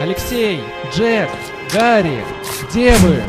Алексей, Джек, Гарри, где вы?